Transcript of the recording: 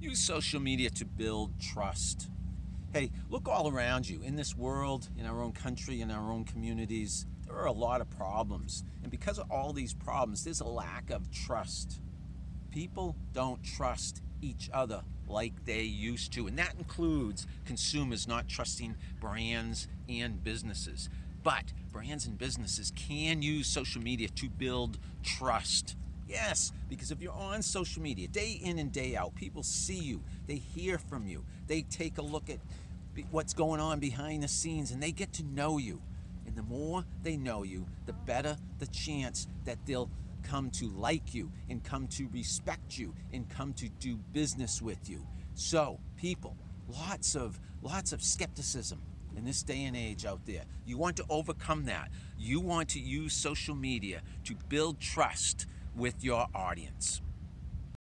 Use social media to build trust. Hey, look all around you. In this world, in our own country, in our own communities, there are a lot of problems. And because of all these problems, there's a lack of trust. People don't trust each other like they used to. And that includes consumers not trusting brands and businesses. But brands and businesses can use social media to build trust. Yes, because if you're on social media day in and day out, people see you, they hear from you, they take a look at what's going on behind the scenes, and they get to know you. And the more they know you, the better the chance that they'll come to like you and come to respect you and come to do business with you. So, people, lots of lots of skepticism in this day and age out there. You want to overcome that. You want to use social media to build trust with your audience.